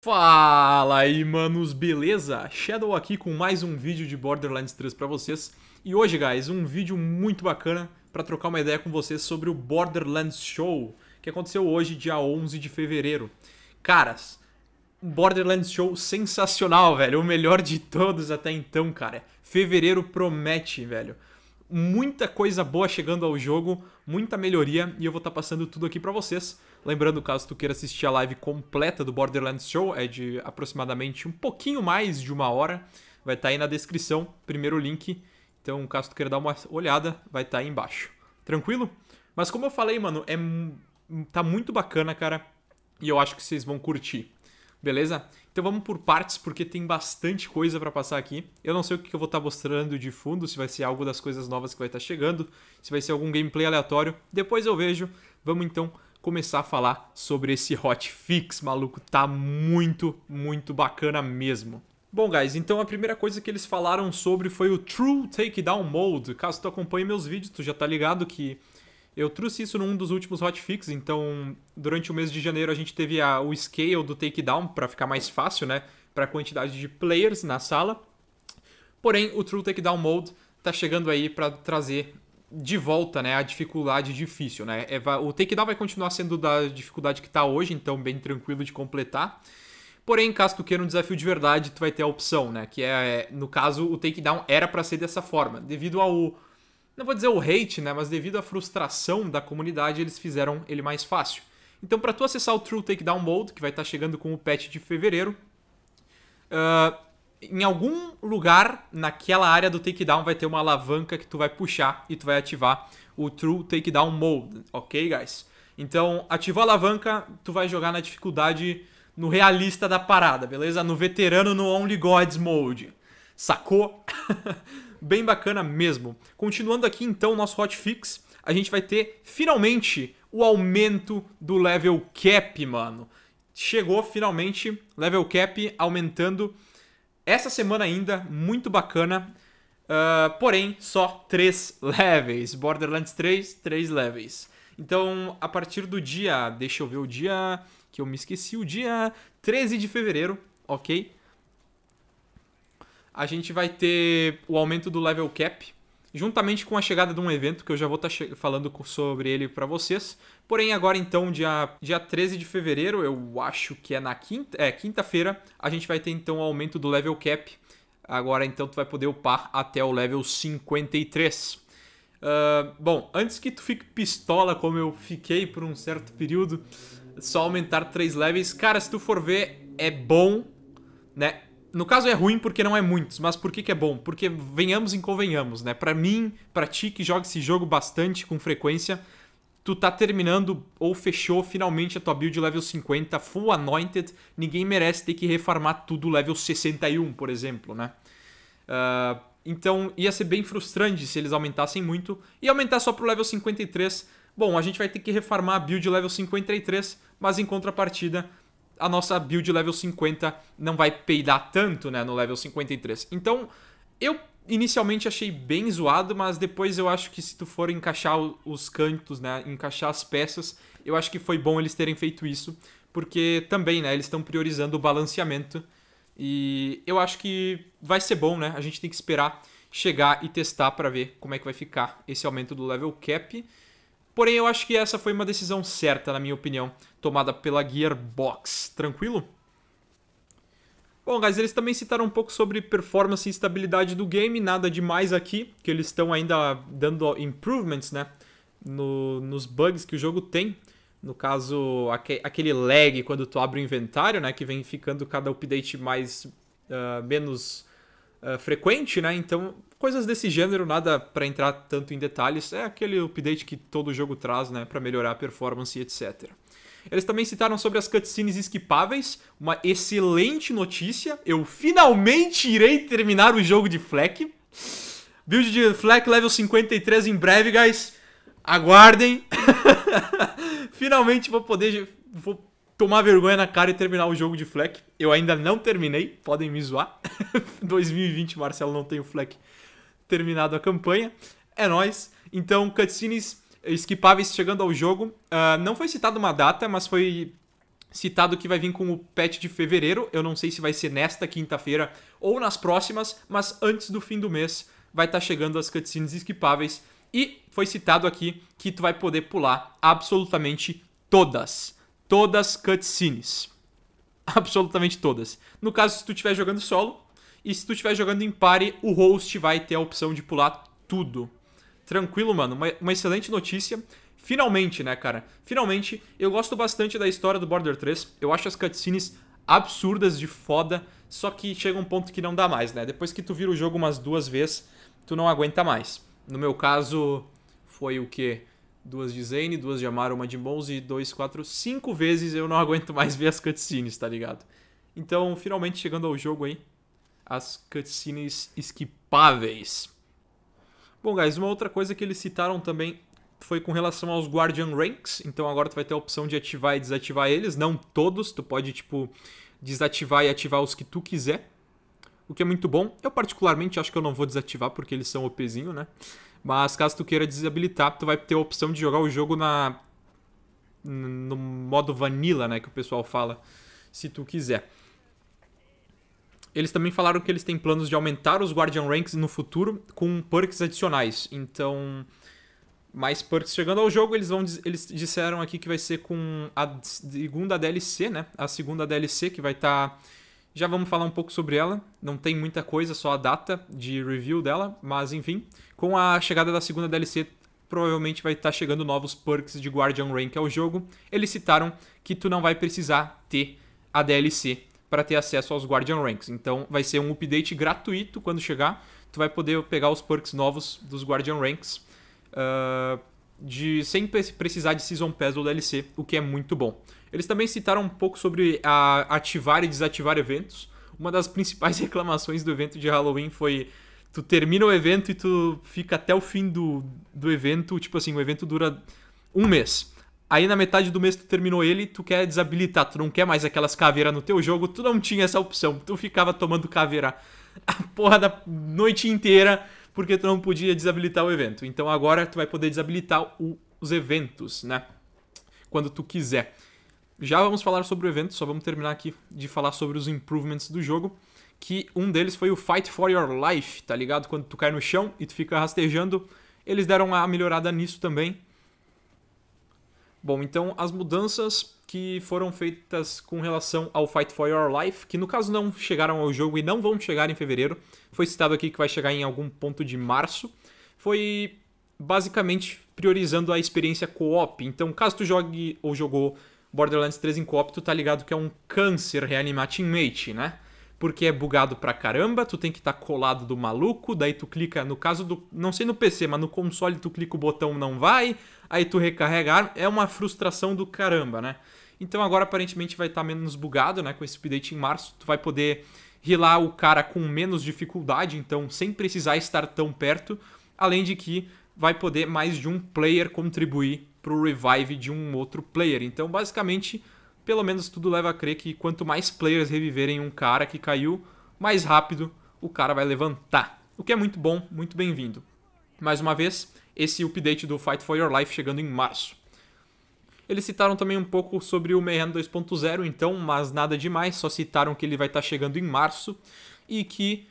Fala aí, manos, beleza? Shadow aqui com mais um vídeo de Borderlands 3 pra vocês. E hoje, guys, um vídeo muito bacana pra trocar uma ideia com vocês sobre o Borderlands Show, que aconteceu hoje, dia 11 de fevereiro. Caras, um Borderlands Show sensacional, velho, o melhor de todos até então, cara. Fevereiro promete, velho muita coisa boa chegando ao jogo, muita melhoria e eu vou estar tá passando tudo aqui para vocês. Lembrando, caso tu queira assistir a live completa do Borderlands Show, é de aproximadamente um pouquinho mais de uma hora, vai estar tá aí na descrição, primeiro link. Então, caso tu queira dar uma olhada, vai estar tá aí embaixo. Tranquilo? Mas como eu falei, mano, é tá muito bacana, cara, e eu acho que vocês vão curtir. Beleza? Então vamos por partes, porque tem bastante coisa para passar aqui. Eu não sei o que eu vou estar tá mostrando de fundo, se vai ser algo das coisas novas que vai estar tá chegando, se vai ser algum gameplay aleatório. Depois eu vejo. Vamos então começar a falar sobre esse hotfix, maluco. Tá muito, muito bacana mesmo. Bom, guys, então a primeira coisa que eles falaram sobre foi o True Takedown Mode. Caso tu acompanhe meus vídeos, tu já tá ligado que eu trouxe isso num dos últimos hotfix, então durante o mês de janeiro a gente teve a, o scale do takedown para ficar mais fácil, né, para a quantidade de players na sala. Porém, o True Takedown Mode tá chegando aí para trazer de volta, né, a dificuldade difícil, né? É, o takedown vai continuar sendo da dificuldade que está hoje, então bem tranquilo de completar. Porém, caso tu queira um desafio de verdade, tu vai ter a opção, né? Que é, no caso, o takedown era para ser dessa forma, devido ao não vou dizer o hate, né, mas devido à frustração da comunidade, eles fizeram ele mais fácil. Então, para tu acessar o True Takedown Mode, que vai estar tá chegando com o patch de fevereiro, uh, em algum lugar naquela área do takedown vai ter uma alavanca que tu vai puxar e tu vai ativar o True Takedown Mode, ok, guys? Então, ativou a alavanca, tu vai jogar na dificuldade no realista da parada, beleza? No veterano no Only Gods Mode. Sacou? bem bacana mesmo. Continuando aqui então nosso hotfix, a gente vai ter finalmente o aumento do level cap, mano. Chegou finalmente level cap aumentando essa semana ainda, muito bacana. Uh, porém, só 3 levels. Borderlands 3, 3 levels. Então, a partir do dia. Deixa eu ver o dia que eu me esqueci. O dia 13 de fevereiro, ok? a gente vai ter o aumento do level cap, juntamente com a chegada de um evento que eu já vou estar tá falando sobre ele para vocês. Porém, agora então, dia, dia 13 de fevereiro, eu acho que é na quinta, é, quinta-feira, a gente vai ter então o aumento do level cap. Agora então tu vai poder upar até o level 53. Uh, ah, bom, antes que tu fique pistola como eu fiquei por um certo período, só aumentar 3 levels, cara, se tu for ver, é bom, né? No caso é ruim porque não é muitos, mas por que, que é bom? Porque venhamos e convenhamos, né? Pra mim, pra ti que joga esse jogo bastante, com frequência, tu tá terminando ou fechou finalmente a tua build level 50, full anointed, ninguém merece ter que reformar tudo level 61, por exemplo, né? Uh, então ia ser bem frustrante se eles aumentassem muito e aumentar só pro level 53. Bom, a gente vai ter que reformar a build level 53, mas em contrapartida a nossa build level 50 não vai peidar tanto, né, no level 53. Então, eu inicialmente achei bem zoado, mas depois eu acho que se tu for encaixar os cantos, né, encaixar as peças, eu acho que foi bom eles terem feito isso, porque também, né, eles estão priorizando o balanceamento e eu acho que vai ser bom, né? A gente tem que esperar chegar e testar para ver como é que vai ficar esse aumento do level cap. Porém, eu acho que essa foi uma decisão certa, na minha opinião, tomada pela Gearbox. Tranquilo? Bom, guys, eles também citaram um pouco sobre performance e estabilidade do game, nada demais aqui, que eles estão ainda dando improvements, né, no, nos bugs que o jogo tem. No caso, aquele lag quando tu abre o inventário, né, que vem ficando cada update mais uh, menos uh, frequente, né? Então Coisas desse gênero, nada para entrar tanto em detalhes, é aquele update que todo jogo traz, né, para melhorar a performance e etc. Eles também citaram sobre as cutscenes esquipáveis, uma excelente notícia. Eu finalmente irei terminar o jogo de Fleck. Build de Fleck level 53 em breve, guys. Aguardem. finalmente vou poder vou tomar vergonha na cara e terminar o jogo de Fleck. Eu ainda não terminei, podem me zoar. 2020, Marcelo não tem o Fleck terminado a campanha. É nóis. Então, cutscenes skipáveis chegando ao jogo. Uh, não foi citada uma data, mas foi citado que vai vir com o patch de fevereiro. Eu não sei se vai ser nesta quinta-feira ou nas próximas, mas antes do fim do mês vai estar tá chegando as cutscenes esquipáveis. E foi citado aqui que tu vai poder pular absolutamente todas. Todas cutscenes. Absolutamente todas. No caso, se tu estiver jogando solo, e se tu estiver jogando em party, o host vai ter a opção de pular tudo. Tranquilo, mano. Uma, uma excelente notícia. Finalmente, né, cara? Finalmente, eu gosto bastante da história do Border 3. Eu acho as cutscenes absurdas de foda, só que chega um ponto que não dá mais, né? Depois que tu vira o jogo umas duas vezes, tu não aguenta mais. No meu caso, foi o quê? Duas de Zane, duas de Amaro, uma de Mons e dois, quatro, cinco vezes eu não aguento mais ver as cutscenes, tá ligado? Então, finalmente chegando ao jogo aí, as cutscenes esquipáveis. Bom, guys, uma outra coisa que eles citaram também foi com relação aos Guardian Ranks. Então agora tu vai ter a opção de ativar e desativar eles. Não todos, tu pode, tipo, desativar e ativar os que tu quiser. O que é muito bom. Eu particularmente acho que eu não vou desativar porque eles são OPzinho, né? Mas caso tu queira desabilitar, tu vai ter a opção de jogar o jogo na no modo vanilla, né, que o pessoal fala, se tu quiser. Eles também falaram que eles têm planos de aumentar os Guardian Ranks no futuro com perks adicionais. Então, mais perks chegando ao jogo, eles vão eles disseram aqui que vai ser com a segunda DLC, né? A segunda DLC que vai estar tá... já vamos falar um pouco sobre ela. Não tem muita coisa, só a data de review dela, mas enfim, com a chegada da segunda DLC provavelmente vai estar tá chegando novos perks de Guardian Rank ao jogo. Eles citaram que tu não vai precisar ter a DLC para ter acesso aos Guardian Ranks. Então vai ser um update gratuito quando chegar. Tu vai poder pegar os perks novos dos Guardian Ranks uh, de, sem precisar de Season Pass ou DLC, o que é muito bom. Eles também citaram um pouco sobre ativar e desativar eventos. Uma das principais reclamações do evento de Halloween foi tu termina o evento e tu fica até o fim do, do evento, tipo assim, o evento dura um mês. Aí na metade do mês tu terminou ele, tu quer desabilitar, tu não quer mais aquelas caveiras no teu jogo, tu não tinha essa opção. Tu ficava tomando caveira a porra da noite inteira porque tu não podia desabilitar o evento. Então agora tu vai poder desabilitar o, os eventos, né? Quando tu quiser. Já vamos falar sobre o evento, só vamos terminar aqui de falar sobre os improvements do jogo. Que um deles foi o Fight for Your Life, tá ligado? Quando tu cai no chão e tu fica rastejando. Eles deram uma melhorada nisso também. Bom, então as mudanças que foram feitas com relação ao Fight for Your Life, que no caso não chegaram ao jogo e não vão chegar em fevereiro, foi citado aqui que vai chegar em algum ponto de março, foi basicamente priorizando a experiência co-op. Então, caso tu jogue ou jogou Borderlands 3 em co-op, tu tá ligado que é um câncer reanimar teammate, né? Porque é bugado pra caramba, tu tem que estar tá colado do maluco, daí tu clica, no caso do, não sei no PC, mas no console tu clica o botão não vai, aí tu recarregar, é uma frustração do caramba, né? Então agora aparentemente vai estar tá menos bugado, né? Com esse update em março, tu vai poder rilar o cara com menos dificuldade, então sem precisar estar tão perto, além de que vai poder mais de um player contribuir para o revive de um outro player. Então basicamente, pelo menos tudo leva a crer que quanto mais players reviverem um cara que caiu, mais rápido o cara vai levantar. O que é muito bom, muito bem-vindo. Mais uma vez, esse update do Fight for Your Life chegando em março. Eles citaram também um pouco sobre o Mayhem 2.0, então, mas nada demais, só citaram que ele vai estar chegando em março e que,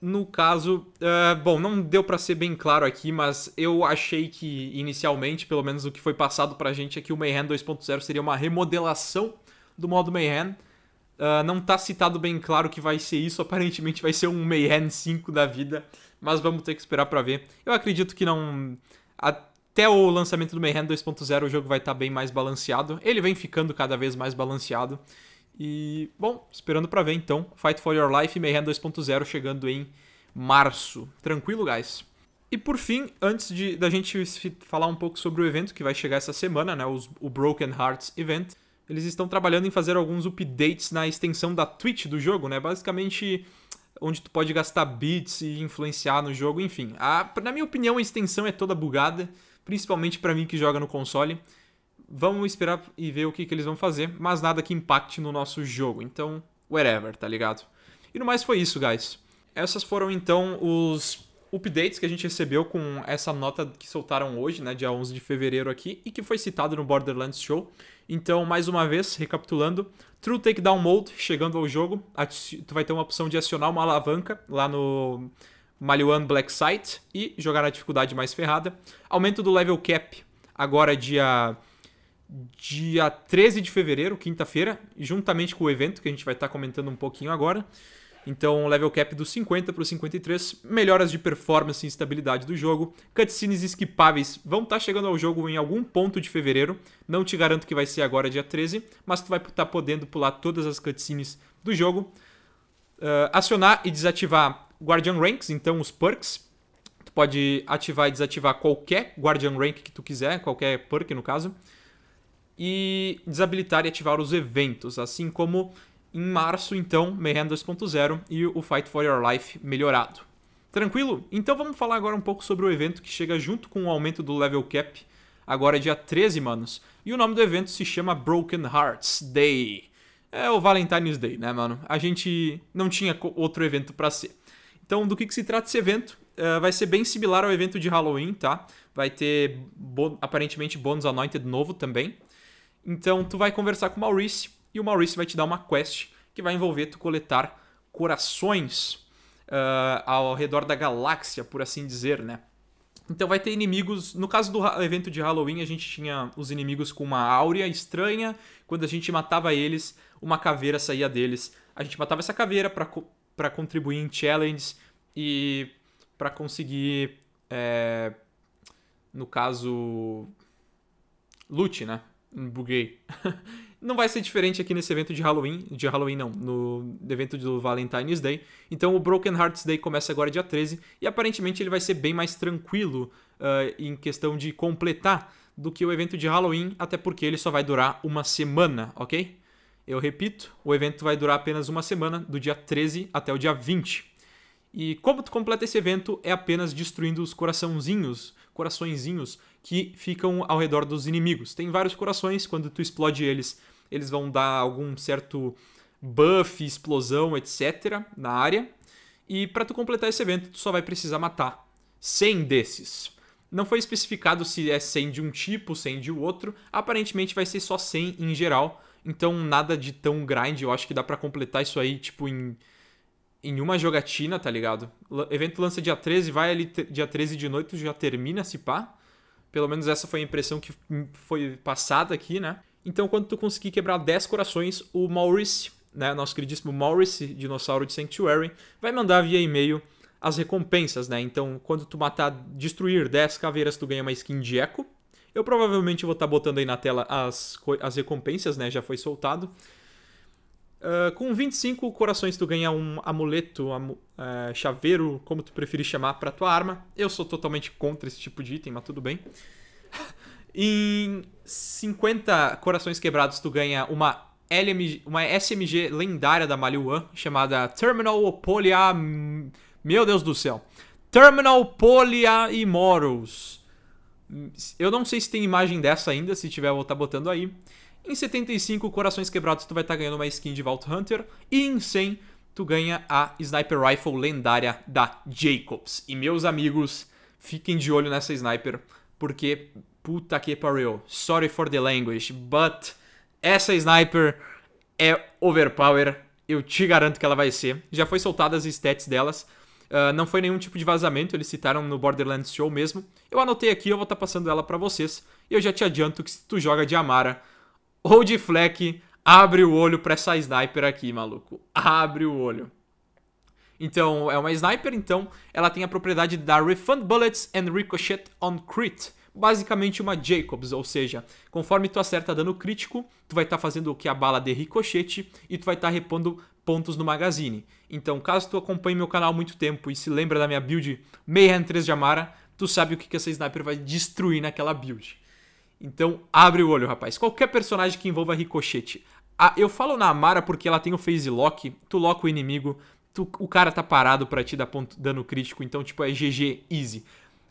no caso, uh, bom, não deu para ser bem claro aqui, mas eu achei que inicialmente, pelo menos o que foi passado pra gente, é que o Mayhem 2.0 seria uma remodelação do modo Mayhem. Uh, não tá citado bem claro que vai ser isso, aparentemente vai ser um Mayhem 5 da vida mas vamos ter que esperar para ver. Eu acredito que não. Até o lançamento do Mayhem 2.0 o jogo vai estar tá bem mais balanceado. Ele vem ficando cada vez mais balanceado. E, bom, esperando para ver então. Fight for Your Life Mayhem 2.0 chegando em março. Tranquilo, guys? E por fim, antes de, da gente falar um pouco sobre o evento que vai chegar essa semana, né, os, o Broken Hearts Event, eles estão trabalhando em fazer alguns updates na extensão da Twitch do jogo, né? Basicamente, onde tu pode gastar bits e influenciar no jogo, enfim. A, na minha opinião, a extensão é toda bugada, principalmente para mim que joga no console. Vamos esperar e ver o que, que eles vão fazer, mas nada que impacte no nosso jogo. Então, whatever, tá ligado? E no mais foi isso, guys. Essas foram então os updates que a gente recebeu com essa nota que soltaram hoje, né, dia 11 de fevereiro aqui, e que foi citado no Borderlands Show. Então, mais uma vez, recapitulando, True Takedown Mode, chegando ao jogo, tu vai ter uma opção de acionar uma alavanca lá no Maliwan Black Site e jogar na dificuldade mais ferrada. Aumento do level cap, agora dia dia 13 de fevereiro, quinta-feira, juntamente com o evento que a gente vai estar comentando um pouquinho agora. Então, level cap do 50 para o 53, melhoras de performance e estabilidade do jogo, cutscenes esquipáveis vão estar chegando ao jogo em algum ponto de fevereiro. Não te garanto que vai ser agora dia 13, mas tu vai estar podendo pular todas as cutscenes do jogo. Uh, acionar e desativar Guardian Ranks, então os perks. Tu pode ativar e desativar qualquer Guardian Rank que tu quiser, qualquer perk no caso. E desabilitar e ativar os eventos, assim como em março, então, Mayhem 2.0 e o Fight for Your Life melhorado. Tranquilo? Então vamos falar agora um pouco sobre o evento que chega junto com o aumento do level cap, agora é dia 13, manos. E o nome do evento se chama Broken Hearts Day. É o Valentine's Day, né, mano? A gente não tinha outro evento para ser. Então, do que, que se trata esse evento? Uh, vai ser bem similar ao evento de Halloween, tá? Vai ter aparentemente bônus Anointed novo também. Então, tu vai conversar com o Maurice e o Maurício vai te dar uma quest que vai envolver tu coletar corações uh, ao redor da galáxia, por assim dizer, né? Então vai ter inimigos. No caso do evento de Halloween, a gente tinha os inimigos com uma áurea estranha. Quando a gente matava eles, uma caveira saía deles. A gente matava essa caveira para contribuir em challenges e para conseguir. É, no caso. Loot, né? Buguei. Não vai ser diferente aqui nesse evento de Halloween, de Halloween não, no evento do Valentine's Day. Então o Broken Hearts Day começa agora dia 13 e aparentemente ele vai ser bem mais tranquilo uh, em questão de completar do que o evento de Halloween, até porque ele só vai durar uma semana, ok? Eu repito, o evento vai durar apenas uma semana, do dia 13 até o dia 20. E como tu completa esse evento é apenas destruindo os coraçãozinhos, coraçõezinhos que ficam ao redor dos inimigos. Tem vários corações, quando tu explode eles, eles vão dar algum certo buff, explosão, etc. na área. E para tu completar esse evento, tu só vai precisar matar 100 desses. Não foi especificado se é 100 de um tipo, 100 de outro. Aparentemente vai ser só 100 em geral. Então nada de tão grind. Eu acho que dá para completar isso aí, tipo, em, em uma jogatina, tá ligado? O evento lança dia 13, vai ali dia 13 de noite, já termina se pá. Pelo menos essa foi a impressão que foi passada aqui, né? Então, quando tu conseguir quebrar 10 corações, o Maurice, né, nosso queridíssimo Maurice, dinossauro de Sanctuary, vai mandar via e-mail as recompensas, né? Então, quando tu matar, destruir 10 caveiras, tu ganha uma skin de Echo. Eu provavelmente vou estar tá botando aí na tela as, as recompensas, né? Já foi soltado. Uh, com 25 corações tu ganha um amuleto, am, uh, chaveiro, como tu preferir chamar, para tua arma. Eu sou totalmente contra esse tipo de item, mas tudo bem. em 50 corações quebrados tu ganha uma LMG, uma SMG lendária da Maliwan chamada Terminal Polia... Meu Deus do céu. Terminal Polia Immortals. Eu não sei se tem imagem dessa ainda, se tiver eu vou estar tá botando aí. Em 75 corações quebrados tu vai estar tá ganhando uma skin de Vault Hunter. E em 100 tu ganha a Sniper Rifle lendária da Jacobs. E meus amigos, fiquem de olho nessa Sniper, porque puta que pariu. Sorry for the language, but essa Sniper é overpower. Eu te garanto que ela vai ser. Já foi soltada as stats delas. Uh, não foi nenhum tipo de vazamento, eles citaram no Borderlands Show mesmo. Eu anotei aqui, eu vou estar tá passando ela para vocês. E eu já te adianto que se tu joga de Amara, ou de Fleck, abre o olho pra essa sniper aqui, maluco. Abre o olho. Então, é uma sniper, então ela tem a propriedade de dar Refund Bullets and Ricochet on Crit. Basicamente uma Jacobs, ou seja, conforme tu acerta dano crítico, tu vai estar tá fazendo o que a bala de ricochete e tu vai estar tá repondo pontos no magazine. Então, caso tu acompanhe meu canal há muito tempo e se lembra da minha build Mayhem 3 de Amara, tu sabe o que, que essa sniper vai destruir naquela build. Então, abre o olho, rapaz. Qualquer personagem que envolva ricochete. Ah, eu falo na Amara porque ela tem o phase lock, tu loca o inimigo, tu, o cara tá parado para te dar ponto, dano crítico, então, tipo, é GG easy.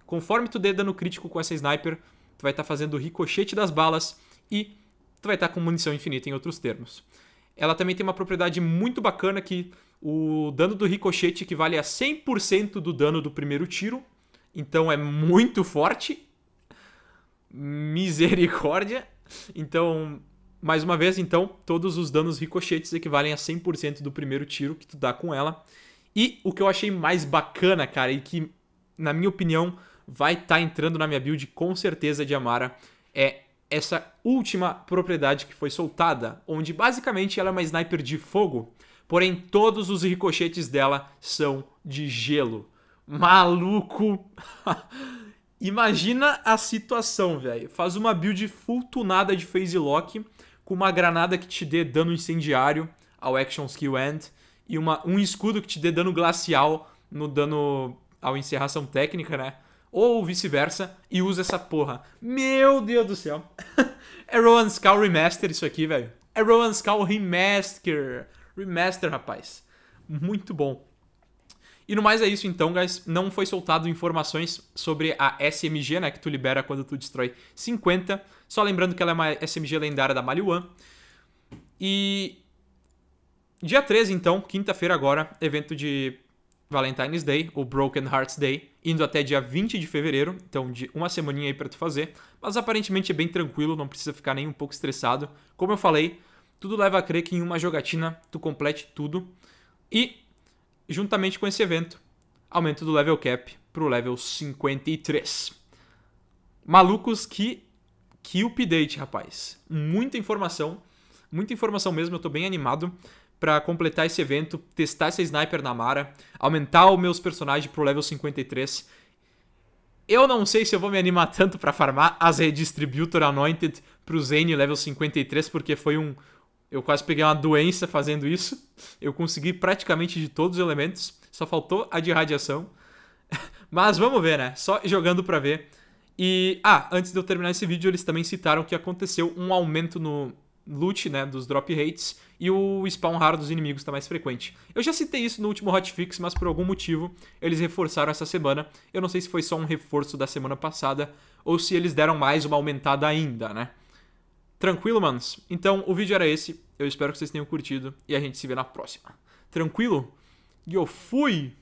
Conforme tu der dano crítico com essa sniper, tu vai estar tá fazendo o ricochete das balas e tu vai estar tá com munição infinita, em outros termos. Ela também tem uma propriedade muito bacana que o dano do ricochete equivale a 100% do dano do primeiro tiro, então é muito forte Misericórdia. Então, mais uma vez, então, todos os danos ricochetes equivalem a 100% do primeiro tiro que tu dá com ela. E o que eu achei mais bacana, cara, e que, na minha opinião, vai estar tá entrando na minha build com certeza de Amara, é essa última propriedade que foi soltada, onde basicamente ela é uma sniper de fogo, porém todos os ricochetes dela são de gelo. Maluco! Imagina a situação, velho. Faz uma build full tunada de phase lock com uma granada que te dê dano incendiário ao action skill end e uma, um escudo que te dê dano glacial no dano ao encerração técnica, né? Ou vice-versa, e usa essa porra. Meu Deus do céu. é Rowan Skull Remaster isso aqui, velho. É Rowan Skull Remaster. Remaster, rapaz. Muito bom. E no mais é isso então, guys. Não foi soltado informações sobre a SMG, né, que tu libera quando tu destrói 50. Só lembrando que ela é uma SMG lendária da Maliwan. E dia 13 então, quinta-feira agora, evento de Valentine's Day, o Broken Hearts Day, indo até dia 20 de fevereiro, então de uma semaninha aí para tu fazer, mas aparentemente é bem tranquilo, não precisa ficar nem um pouco estressado. Como eu falei, tudo leva a crer que em uma jogatina tu complete tudo. E juntamente com esse evento, aumento do level cap para o level 53. Malucos, que, que update, rapaz. Muita informação, muita informação mesmo, eu estou bem animado para completar esse evento, testar essa sniper na Mara, aumentar os meus personagens pro level 53. Eu não sei se eu vou me animar tanto para farmar as Redistributor Anointed pro Zane level 53, porque foi um, eu quase peguei uma doença fazendo isso. Eu consegui praticamente de todos os elementos. Só faltou a de radiação. Mas vamos ver, né? Só jogando pra ver. E, ah, antes de eu terminar esse vídeo, eles também citaram que aconteceu um aumento no loot, né, dos drop rates, e o spawn raro dos inimigos está mais frequente. Eu já citei isso no último hotfix, mas por algum motivo eles reforçaram essa semana. Eu não sei se foi só um reforço da semana passada, ou se eles deram mais uma aumentada ainda, né? Tranquilo, manos? Então, o vídeo era esse. Eu espero que vocês tenham curtido e a gente se vê na próxima. Tranquilo? E eu fui!